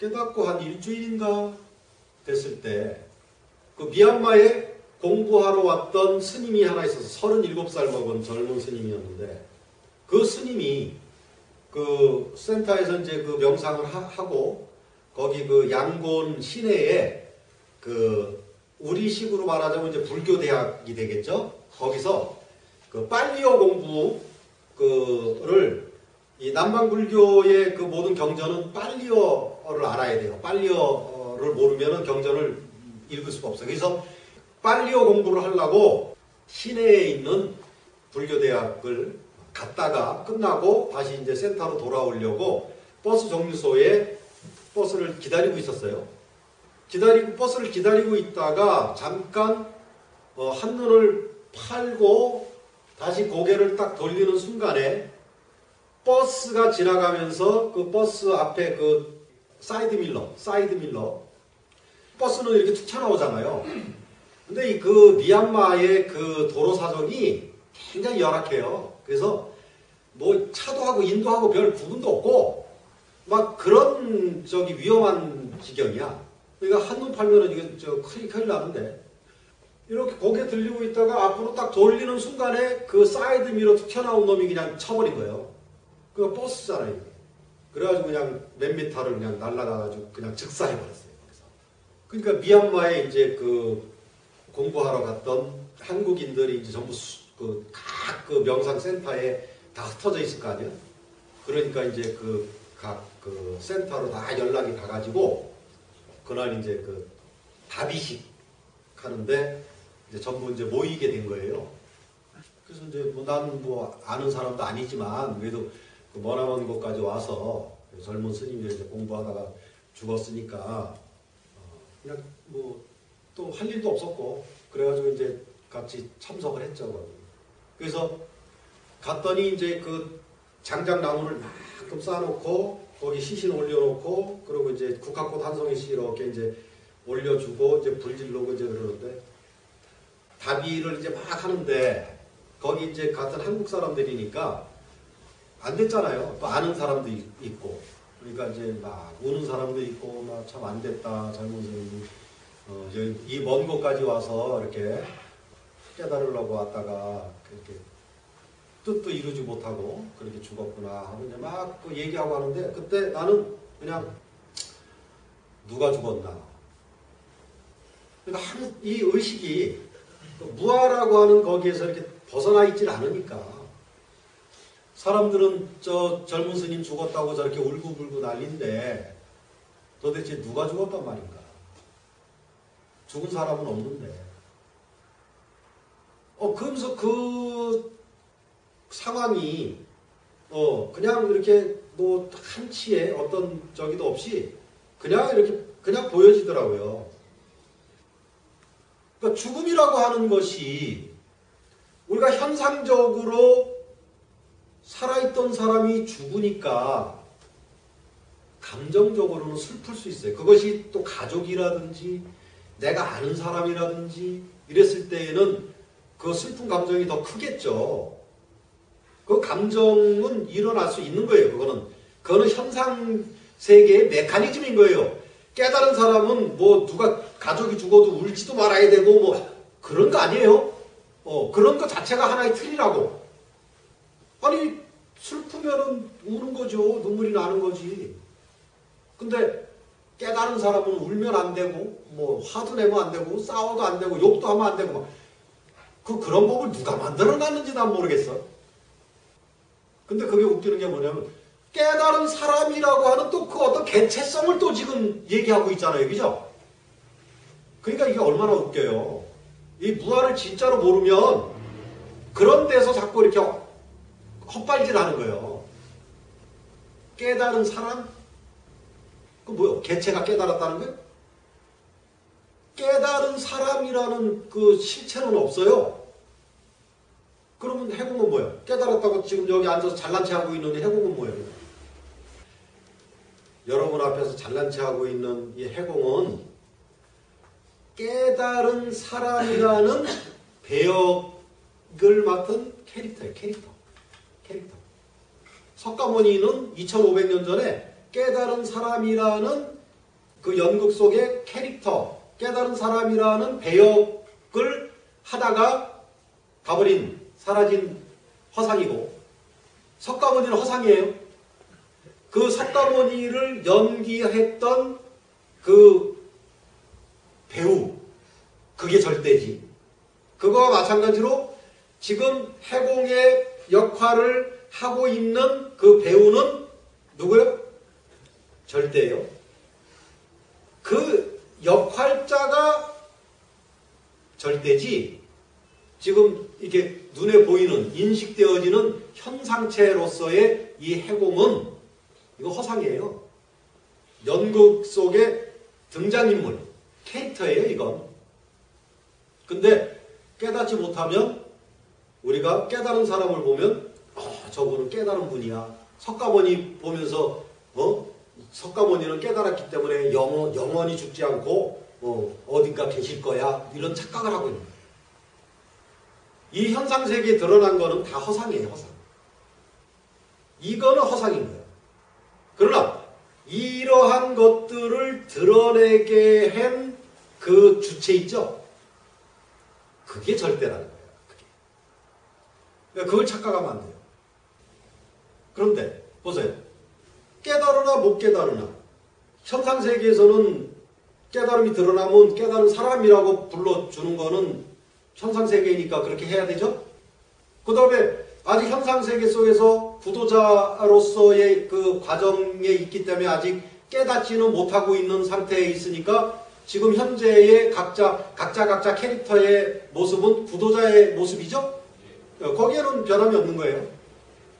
깨닫고 한 일주일인가 됐을 때 그 미얀마에 공부하러 왔던 스님이 하나 있어서 37살 먹은 젊은 스님이었는데 그 스님이 그 센터에서 이제 그 명상을 하, 고 거기 그 양곤 시내에 그 우리식으로 말하자면 이제 불교 대학이 되겠죠. 거기서 그 빨리어 공부 그를 이 남방 불교의 그 모든 경전은 빨리어 를 알아야 돼요. 빨리어를 모르면은 경전을 읽을 수가 없어요. 그래서 빨리어 공부를 하려고 시내에 있는 불교대학을 갔다가 끝나고 다시 이제 센터로 돌아오려고 버스 정류소에 버스를 기다리고 있었어요. 기다리고 버스를 기다리고 있다가 잠깐 어, 한눈을 팔고 다시 고개를 딱 돌리는 순간에 버스가 지나가면서 그 버스 앞에 그 사이드 미러, 사이드 미러 버스는 이렇게 툭 튀어나오잖아요. 근데 그 미얀마의 그 도로 사정이 굉장히 열악해요. 그래서 뭐 차도하고 인도하고 별 구분도 없고 막 그런 저기 위험한 지경이야. 그러니까 한눈 팔면은 이게 저 큰일, 큰일 나는데 이렇게 고개 돌리고 있다가 앞으로 딱 돌리는 순간에 그 사이드 미러 툭 튀어나온 놈이 그냥 쳐버린 거예요. 그 버스잖아요. 그래가지고 그냥 몇 미터를 그냥 날아가가지고 그냥 즉사해버렸어요. 그러니까 미얀마에 이제 그 공부하러 갔던 한국인들이 이제 전부 그 각그 그 명상센터에 다 흩어져 있을 거 아니에요? 그러니까 이제 그 각그 그 센터로 다 연락이 가가지고 그날 이제 그 다비식 하는데 이제 전부 이제 모이게 된 거예요. 그래서 이제 뭐 나는 뭐 아는 사람도 아니지만 그래도 그 머나먼 곳까지 와서 젊은 스님들이 이제 공부하다가 죽었으니까 그냥 뭐 또 할 일도 없었고 그래가지고 이제 같이 참석을 했죠. 그래서 갔더니 이제 그 장작 나무를 만큼 쌓아놓고 거기 시신 올려놓고 그리고 이제 국화꽃 한 송이씩 이렇게 이제 올려주고 이제 불질르고 이제 그러는데 다비를 이제 막 하는데 거기 이제 같은 한국 사람들이니까 안 됐잖아요. 또 아는 사람도 있고. 그러니까 이제 막 우는 사람도 있고 막 참 안 됐다 사람이 어, 이먼 곳까지 와서 이렇게 깨달으려고 왔다가 그렇게 뜻도 이루지 못하고 그렇게 죽었구나 하고 이제 막그 얘기하고 하는데 그때 나는 그냥 누가 죽었나. 그러니까 이 의식이 그 무아라고 하는 거기에서 이렇게 벗어나 있질 않으니까 사람들은 저 젊은 스님 죽었다고 저렇게 울고불고 난린데 도대체 누가 죽었단 말인가? 죽은 사람은 없는데. 어, 그러면서 그 상황이 어, 그냥 이렇게 뭐 한치의 어떤 저기도 없이 그냥 이렇게 그냥 보여지더라고요. 그러니까 죽음이라고 하는 것이 우리가 현상적으로 살아있던 사람이 죽으니까 감정적으로는 슬플 수 있어요. 그것이 또 가족이라든지 내가 아는 사람이라든지 이랬을 때에는 그 슬픈 감정이 더 크겠죠. 그 감정은 일어날 수 있는 거예요. 그거는 그거는 현상 세계의 메커니즘인 거예요. 깨달은 사람은 뭐 누가 가족이 죽어도 울지도 말아야 되고 뭐 그런 거 아니에요. 어 그런 거 자체가 하나의 틀이라고. 아니 슬프면은 우는 거죠. 눈물이 나는 거지. 근데 깨달은 사람은 울면 안 되고 뭐 화도 내면 안 되고 싸워도 안 되고 욕도 하면 안 되고 그 그런 법을 누가 만들어 놨는지 난 모르겠어. 근데 그게 웃기는 게 뭐냐면 깨달은 사람이라고 하는 또 그 어떤 개체성을 또 지금 얘기하고 있잖아요. 그죠? 그러니까 이게 얼마나 웃겨요. 이 무아를 진짜로 모르면 그런 데서 자꾸 이렇게 헛발질 하는 거예요. 깨달은 사람? 그 뭐요? 개체가 깨달았다는 거예요? 깨달은 사람이라는 그 실체는 없어요. 그러면 해공은 뭐예요? 깨달았다고 지금 여기 앉아서 잘난 체 하고 있는 해공은 뭐예요? 여러분 앞에서 잘난 체 하고 있는 이 해공은 깨달은 사람이라는 배역을 맡은 캐릭터예요, 캐릭터. 캐릭터. 석가모니는 2500년 전에 깨달은 사람이라는 그 연극 속의 캐릭터, 깨달은 사람이라는 배역을 하다가 가버린, 사라진 허상이고, 석가모니는 허상이에요. 그 석가모니를 연기했던 그 배우, 그게 절대지. 그거와 마찬가지로 지금 해공의 역할을 하고 있는 그 배우는 누구요? 절대요. 그 역할자가 절대지. 지금 이게 눈에 보이는 인식되어지는 현상체로서의 이 해공은 이거 허상이에요. 연극 속의 등장인물, 캐릭터예요, 이건. 근데 깨닫지 못하면 우리가 깨달은 사람을 보면 어, 저분은 깨달은 분이야. 석가모니 보면서 어? 석가모니는 깨달았기 때문에 영원, 영원히 죽지 않고 어, 어딘가 계실 거야. 이런 착각을 하고 있는 거예요. 이 현상 세계에 드러난 거는 다 허상이에요, 허상. 이거는 허상인 거예요. 그러나 이러한 것들을 드러내게 한 그 주체 있죠? 그게 절대라는 거예요. 그러니까 그걸 착각하면 안 돼요. 그런데 보세요. 깨달으나 못 깨달으나 현상 세계에서는 깨달음이 드러나면 깨달은 사람이라고 불러주는 거는 현상 세계니까 그렇게 해야 되죠. 그 다음에 아직 현상 세계 속에서 구도자로서의 그 과정에 있기 때문에 아직 깨닫지는 못하고 있는 상태에 있으니까 지금 현재의 각자 각자 각자 캐릭터의 모습은 구도자의 모습이죠. 거기에는 변함이 없는 거예요.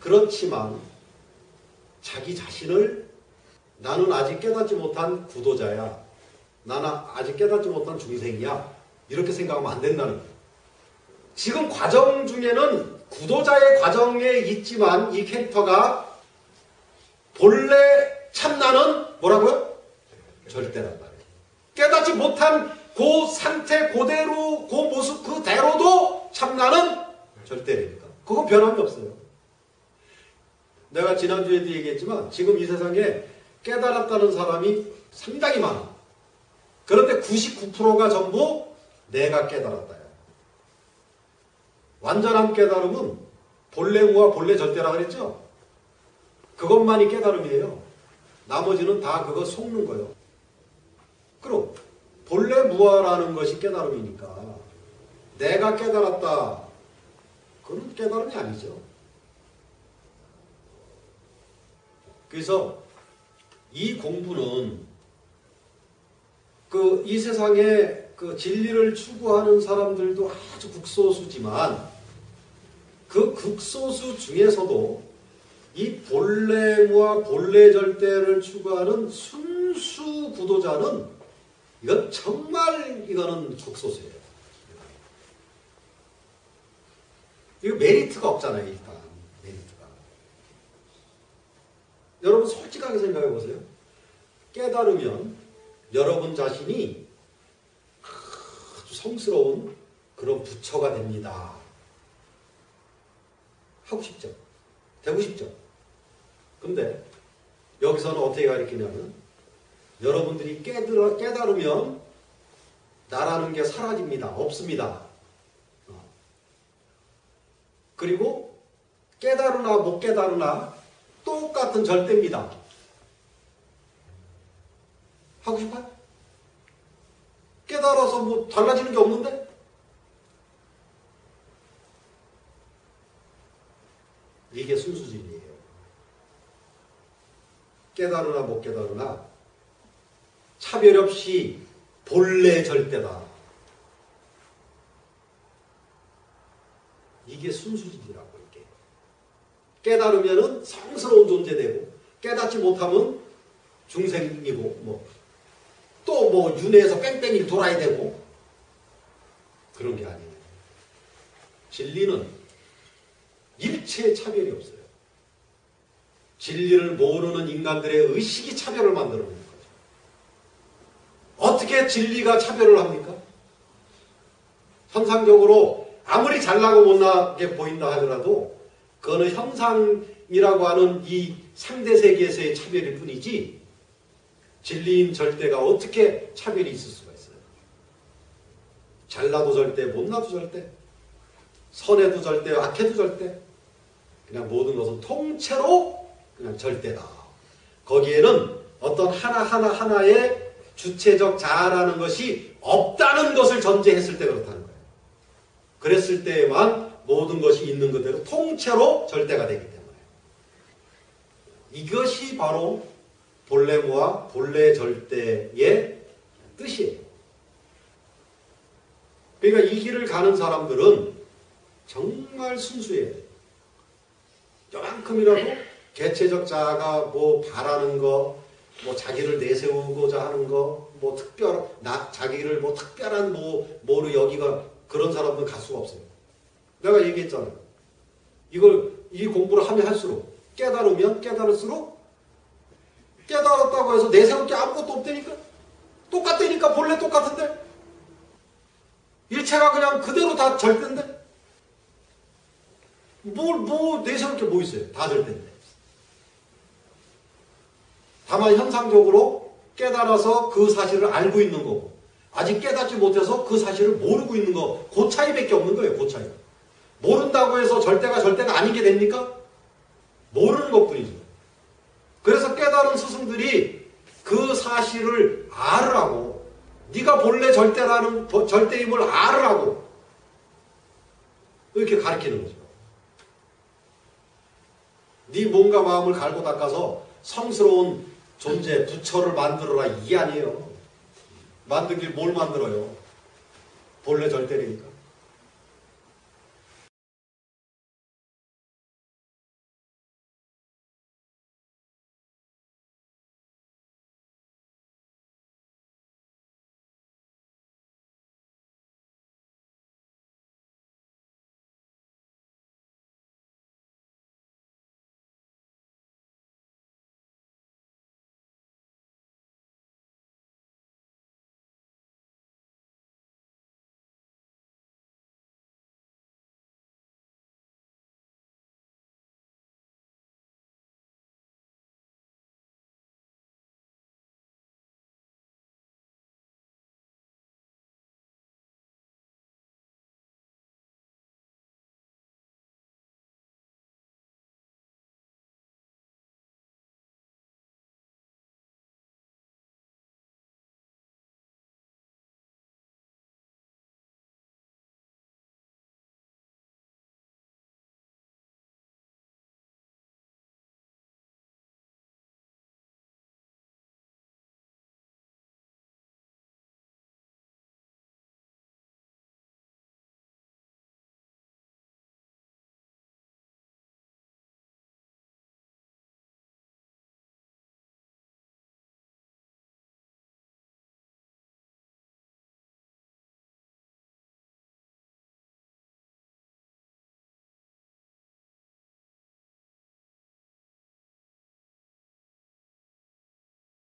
그렇지만 자기 자신을 나는 아직 깨닫지 못한 구도자야. 나는 아직 깨닫지 못한 중생이야. 이렇게 생각하면 안 된다는 거예요. 지금 과정 중에는 구도자의 과정에 있지만 이 캐릭터가 본래 참나는 뭐라고요? 절대란 말이에요. 깨닫지 못한 그 상태 그대로 그 모습 그대로도 참나는 절대니까. 그건 변함이 없어요. 내가 지난주에도 얘기했지만 지금 이 세상에 깨달았다는 사람이 상당히 많아. 그런데 99%가 전부 내가 깨달았다. 완전한 깨달음은 본래무와 본래 절대라 그랬죠? 그것만이 깨달음이에요. 나머지는 다 그거 속는 거예요. 그럼 본래 무아라는 것이 깨달음이니까 내가 깨달았다. 그건 깨달음이 아니죠. 그래서 이 공부는 그 이 세상에 그 진리를 추구하는 사람들도 아주 극소수지만 그 극소수 중에서도 이 본래무와 본래 절대를 추구하는 순수 구도자는 이건 정말 이거는 극소수예요. 이거 메리트가 없잖아요, 일단. 메리트가. 여러분 솔직하게 생각해 보세요. 깨달으면 여러분 자신이 아주 성스러운 그런 부처가 됩니다. 하고 싶죠. 되고 싶죠. 근데 여기서는 어떻게 가르치냐면 여러분들이 깨달으면 나라는 게 사라집니다. 없습니다. 어. 그리고 깨달으나 못 깨달으나 똑같은 절대입니다. 하고 싶어요? 깨달아서 뭐 달라지는 게 없는데? 이게 순수진이에요. 깨달으나 못 깨달으나 차별 없이 본래 절대다. 이게 순수진이라고 이게. 깨달으면은 성스러운 존재되고 깨닫지 못하면 중생이고 뭐 또뭐 윤회에서 뺑뺑이 돌아야 되고 그런 게 아니에요. 진리는 일체의 차별이 없어요. 진리를 모르는 인간들의 의식이 차별을 만들어 놓는 거죠. 어떻게 진리가 차별을 합니까? 현상적으로 아무리 잘나고 못나게 보인다 하더라도 그거는 형상이라고 하는 이 상대 세계에서의 차별일 뿐이지 진리인 절대가 어떻게 차별이 있을 수가 있어요? 잘나도 절대, 못나도 절대, 선해도 절대, 악해도 절대. 그냥 모든 것은 통째로 그냥 절대다. 거기에는 어떤 하나하나 하나의 주체적 자아라는 것이 없다는 것을 전제했을 때 그렇다는. 그랬을 때에만 모든 것이 있는 그대로 통째로 절대가 되기 때문에. 이것이 바로 본래무와 본래 절대의 뜻이에요. 그러니까 이 길을 가는 사람들은 정말 순수해야 돼요. 요만큼이라도 개체적 자아가 뭐 바라는 거, 뭐 자기를 내세우고자 하는 거, 뭐 특별, 나, 자기를 뭐 특별한 뭐, 뭐로 여기가 그런 사람들은 갈 수가 없어요. 내가 얘기했잖아요. 이걸, 이 공부를 하면 할수록, 깨달으면 깨달을수록, 깨달았다고 해서 내세울 게 아무것도 없다니까? 똑같다니까, 본래 똑같은데? 일체가 그냥 그대로 다 절대인데? 뭘, 뭐, 내세울 게 뭐 있어요? 다 절대인데. 다만 현상적으로 깨달아서 그 사실을 알고 있는 거고, 아직 깨닫지 못해서 그 사실을 모르고 있는 거, 그 차이밖에 없는 거예요, 그 차이. 모른다고 해서 절대가 절대가 아닌 게 됩니까? 모르는 것 뿐이죠. 그래서 깨달은 스승들이 그 사실을 알으라고, 네가 본래 절대라는, 절대임을 알으라고, 이렇게 가르치는 거죠. 네 몸과 마음을 갈고 닦아서 성스러운 존재, 부처를 만들어라. 이게 아니에요. 만들길 뭘 만들어요? 본래 절대니까.